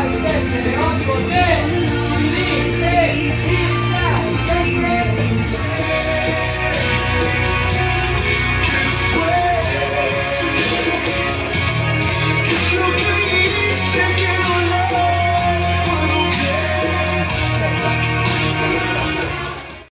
Dai, sette, le 8, 10!